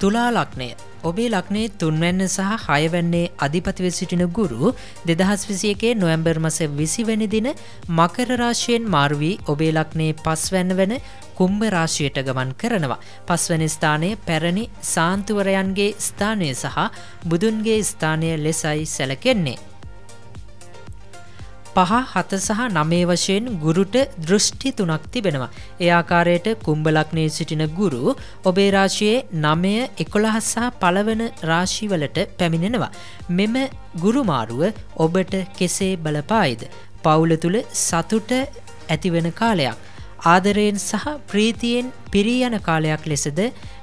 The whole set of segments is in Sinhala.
තුලා ලක්නය ඔබේ ලක්නේ තුන්වැන්න සහ හයවැන්නේ අධිපතිව සිටින ගුරු දෙදහස් විසියකේ නොවැම්බර් මස විසිවැනි දින මකරරාශයෙන් මාර්වී ඔබේ ලක්නේ පස්වැන්න වන කුම්භ රාශියට ගමන් කරනවා. පස්වැනි ස්ථානය පැරණි සාන්තුවරයන්ගේ ස්ථානය සහ බුදුන්ගේ ස්ථානය ලෙසයි සැලකෙන්නේ. පහ හත සහ නමේ වශයෙන් ගුරුට දෘෂ්ටි තුනක් තිබෙනවා. ඒ ආකාරයට කුම්ඹලක්නේ සිටින ගුරු ඔබේ රාශියයේ නමය එකොළහස් සහ පළවන රාශිවලට පැමිණෙනවා. මෙම ගුරුමාරුව ඔබට කෙසේ බලපායිද. පවුල තුළ සතුට ඇතිවෙන කාලයක්. ආදරයෙන් සහ ප්‍රීතියෙන් පිරී යන කාලයක් ලෙසද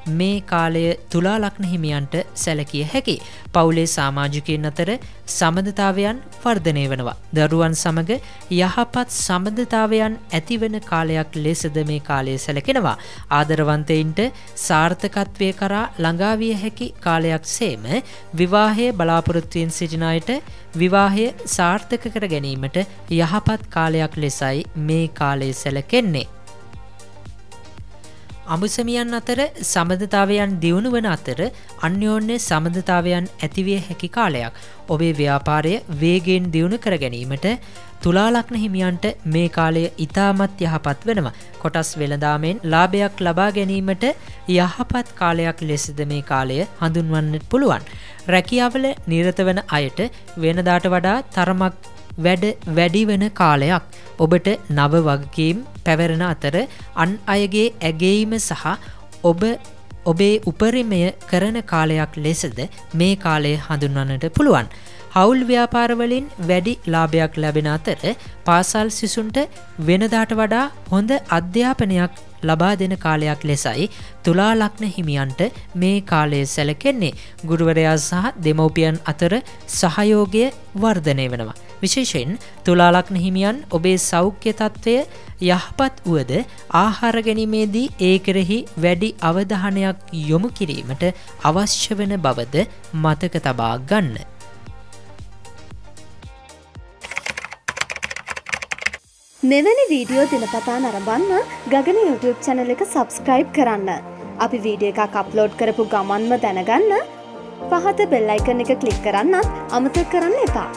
මේ කාලය තුලා ලක්න හිමියන්ට සැලකිය හැකි. පවුලේ සාමාජිකයෙන් අතර සමඳතාවයන් වර්ධනය වනවා. දරුවන් සමඟ යහපත් සමඳතාවයන් ඇතිවන කාලයක් ලෙසද මේ කාලය සැලකෙනවා. ආදරවන්තයින්ට සාර්ථකත්වය කරා ළඟාවිය හැකි කාලයක් සේම විවාහය බලාපොරොත්තුවෙන් සිටිනායට විවාහය සාර්ථක කර ගැනීමට යහපත් කාලයක් ලෙසයි මේ කාලය සැලකෙන්නේ. අමුසමියන් අතර සමඳතාවයන් දියුණු වන අතර අන්‍යෝන්‍ය සමඳතාවයන් ඇතිවිය හැකි කාලයක් ඔබේ ව්‍යාපාරය වේගෙන් දියුණු කර ගැනීමට තුලාලක්න හිමියන්ට මේ කාලය ඉතාමත් යහපත් වෙනවා කොටස් වෙළදාමෙන් ලාභයක් ලබා ගැනීමට යහපත් කාලයක් ලෙසද මේ කාලය හඳුන්වන්නට පුළුවන්. රැකියාවල නිරත වන අයට වෙනදාට වඩා තරමක් වැඩ වැඩිවන කාලයක් ඔබට නව වගකීම් පැවරෙන අතර අන් අයගේ ඇගේීම සහ ඔබ ඔබේ උපරිමය කරන කාලයක් ලෙසද මේ කාලය හඳුන්වන්නට පුළුවන්. හවුල් ව්‍යාපාරවලින් වැඩි ලාභයක් ලැබෙන අතර පාසල් සිසුන්ට වෙනදාට වඩා හොඳ අධ්‍යාපනයක් ලබා දෙන කාලයක් ලෙසයි තුලා ලක්න හිමියන්ට මේ කාලය සැලකෙන්නේ ගුරුවරයා සහ දෙමවපියන් අතර සහයෝගය වර්ධනය වෙනවා. විශේෂයෙන් තුලාලක්න හිමියන් ඔබේ සෞඛ්‍ය තත්ත්වය යහපත් වුවද ආහාර ගැනීමේදී ඒ කෙරෙහි වැඩි අවධානයක් යොමු කිරීමට අවශ්‍ය වන බවද මතක තබා ගන්න. මෙවැනි වීඩියෝ දිනපතා නරඹන්න ගගන YouTube චැනල එක සබස්ක්‍රයිබ් කරන්න. අපි වීඩිය එකක් අප්ලෝඩ් කරපු ගමන්ම දැනගන්න පහත බෙල්ලයිකන එක කලික් කරන්නත් අමතක් කරන්න එපා.